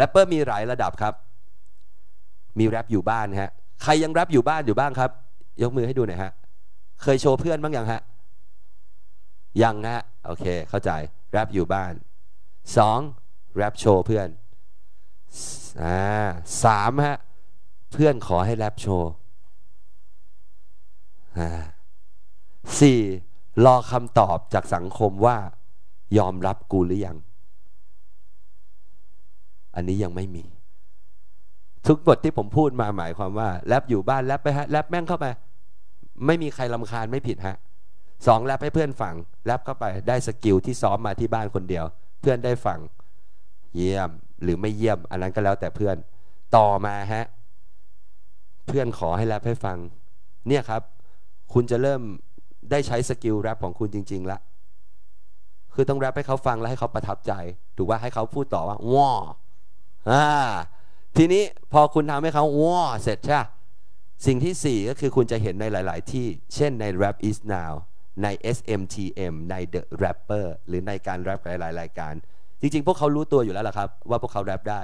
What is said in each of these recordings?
แรปเปอร์มีหลายระดับครับ มีแรปอยู่บ้านฮะ ใครยังแรปอยู่บ้านอยู่บ้างครับ ยกมือให้ดูหน่อยฮะ เคยโชว์เพื่อนบ้างยังฮะ ยังฮะ โอเค เข้าใจ แรปอยู่บ้านสองแรปโชว์เพื่อนอ่าสามฮะ เพื่อนขอให้แรปโชว์อ่าสี่รอคำตอบจากสังคมว่ายอมรับกูหรือยัง อันนี้ยังไม่มี ทุกบทที่ผมพูดมาหมายความว่าแรปอยู่บ้านแรปไปฮะแรปแม่งเข้าไป ไม่มีใครลำคาญไม่ผิดฮะสองแรปให้เพื่อนฟังแรปเข้าไปได้สกิลที่ซ้อมมาที่บ้านคนเดียว เพื่อนได้ฟังเยี่ยมหรือไม่เยี่ยม อันนั้นก็แล้วแต่เพื่อนต่อมาฮะ เพื่อนขอให้แรปให้ฟัง เนี่ยครับ คุณจะเริ่มได้ใช้สกิลแรปของคุณจริง ๆละคือต้องแรปให้เขาฟังและให้เขาประทับใจ ถูกว่าให้เขาพูดต่อว่าว้า อ่าทีนี้พอคุณทำให้เขาว้าเสร็จใช่สิ่งที่ 4 ก็คือคุณจะเห็นในหลาย ๆ ที่ เช่นใน Rap is now ใน SMTM ใน The Rapper หรือในการแรปหลาย ๆ รายการ จริง ๆ พวกเขารู้ตัวอยู่แล้วล่ะครับ ว่าพวกเขาแรปได้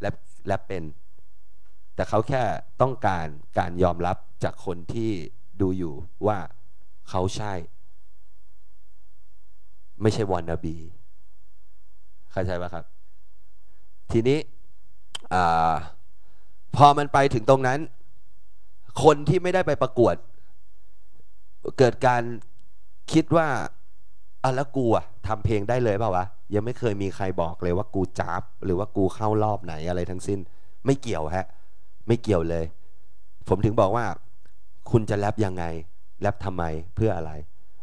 แรปแรปเป็น แต่เขาแค่ต้องการการยอมรับจากคนที่ดูอยู่ว่าเขาใช่ ไม่ใช่วอนนาบีเข้าใจปะครับ ทีนี้พอมันไปถึงตรงนั้น คนที่ไม่ได้ไปประกวด เกิดการคิดว่าอะแล้วกูอะทำเพลงได้เลยเปล่าวะยังไม่เคยมีใครบอกเลยว่ากูจับหรือว่ากูเข้ารอบไหนอะไรทั้งสิ้น ไม่เกี่ยวฮะ ไม่เกี่ยวเลย ผมถึงบอกว่า คุณจะแรปยังไงแรปทำไมเพื่ออะไร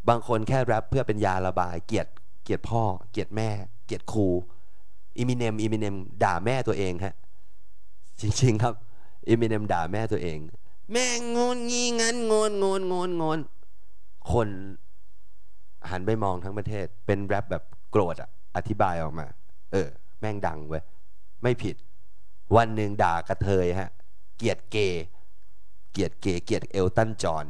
บางคนแค่แรปเพื่อเป็นยาระบาย เกลียดเกลียดพ่อ เกลียดแม่ เกลียดครู Eminem Eminem ด่าแม่ตัวเองฮะจริง ๆ ครับ Eminem ด่าแม่ตัวเอง แม่งงนงี้งั้นงนงนงนงนคนหันไปมองทั้งประเทศ เป็นแรปแบบโกรธอะอธิบายออกมา เออ แม่งดังเว้ยไม่ผิด วันหนึ่งด่ากระเทยฮะ เกลียดเกย์เกลียดเกย์เกลียด Elton John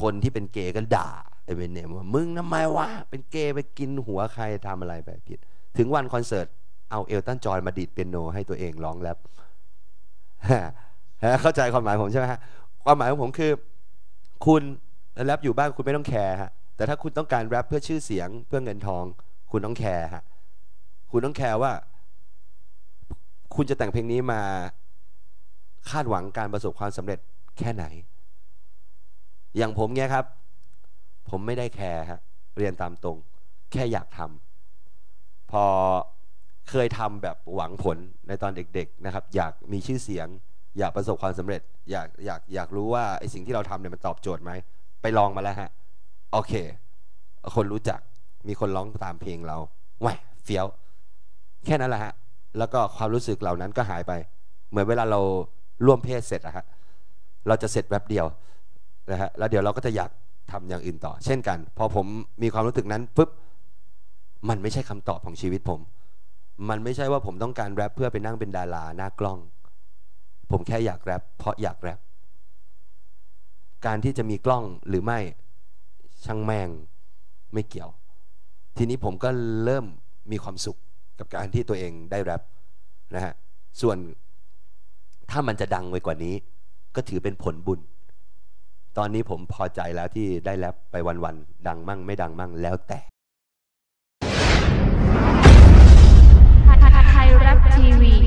คนที่เป็นเกย์ก็ด่าไอ้เบนเนมว่ามึงทำไมวะเป็นเกย์ไปกินหัวใครทำอะไรแบบผิด ถึงวันคอนเสิร์ต เอา Elton John มาดีดเปียโน ให้ตัวเองร้องแรปเข้าใจความหมายผมใช่ไหมฮะความหมายของผมคือ คุณแรปอยู่บ้านคุณไม่ต้องแคร์ฮะแต่ถ้าคุณต้องการแรปเพื่อชื่อเสียงเพื่อเงินทอง คุณต้องแคร์ฮะคุณต้องแคร์ว่า คุณจะแต่งเพลงนี้มาคาดหวังการประสบความสำเร็จแค่ไหน อย่างผมเนี้ยครับ ผมไม่ได้แคร์ฮะเรียนตามตรง แค่อยากทำพอ เคยทำแบบหวังผลในตอนเด็กๆนะครับ อยากมีชื่อเสียง อยากประสบความสำเร็จ อยากอยากอยากรู้ว่าไอสิ่งที่เราทำเนี่ยมันตอบโจทย์ไหมไปลองมาแล้วฮะโอเค คนรู้จักมีคนร้องตามเพลงเราแหวเฟี้ยว แค่นั้นแหละฮะแล้วก็ความรู้สึกเหล่านั้นก็หายไป เหมือนเวลาเราร่วมเพศเสร็จอะฮะเราจะเสร็จแบบเดียวนะฮะแล้วเดี๋ยวเราก็จะอยากทำอย่างอื่นต่อ เช่นกัน พอผมมีความรู้สึกนั้นปุ๊บมันไม่ใช่คำตอบของชีวิตผม มันไม่ใช่ว่าผมต้องการแรปเพื่อไปนั่งเป็นดาราหน้ากล้อง ผมแค่อยากแรปเพราะอยากแรปการที่จะมีกล้องหรือไม่ช่างแม่งไม่เกี่ยว ทีนี้ผมก็เริ่มมีความสุขกับการที่ตัวเองได้แรปนะฮะส่วนถ้ามันจะดังไปกว่านี้ ก็ถือเป็นผลบุญ ตอนนี้ผมพอใจแล้วที่ได้แรปไปวันๆดังมั่งไม่ดังมั่งแล้วแต่ TV.